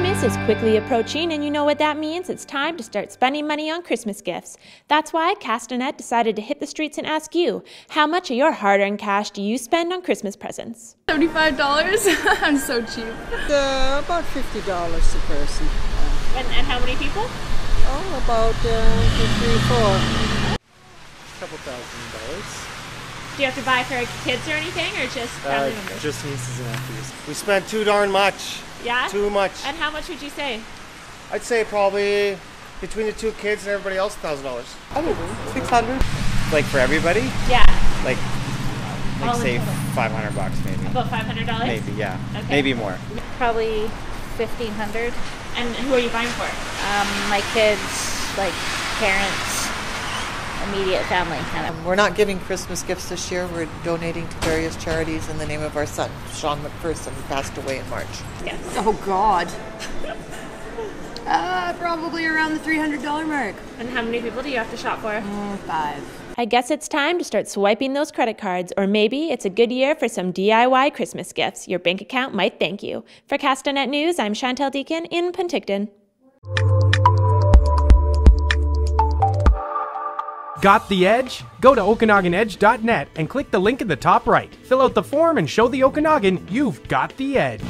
Christmas is quickly approaching, and you know what that means? It's time to start spending money on Christmas gifts. That's why Castanet decided to hit the streets and ask you, how much of your hard earned cash do you spend on Christmas presents? $75? I'm so cheap. Uh, about fifty dollars a person. And, and how many people? Oh, about uh, A couple thousand dollars. Do you have to buy for kids or anything, or just family members? just nieces and nephews. We spent too darn much. yeah? Too much. And how much would you say? I'd say probably between the two kids and everybody else, thousand dollars. I don't know, six hundred. Like for everybody? Yeah, Like, like All say 500 bucks maybe. about $500? Maybe, yeah. Okay. Maybe more. Probably fifteen hundred. And who are you buying for? Um, my kids, like parents, immediate family, kind of. We're not giving Christmas gifts this year. We're donating to various charities in the name of our son, Sean McPherson, who passed away in March. Yes. Oh God. Uh, probably around the $300 mark. And how many people do you have to shop for? Five. I guess it's time to start swiping those credit cards, or maybe it's a good year for some DIY Christmas gifts. Your bank account might thank you. For Castanet News, I'm Chantel Deacon in Penticton. Got the edge? Go to OkanaganEdge.net and click the link in the top right. Fill out the form and show the Okanagan you've got the edge.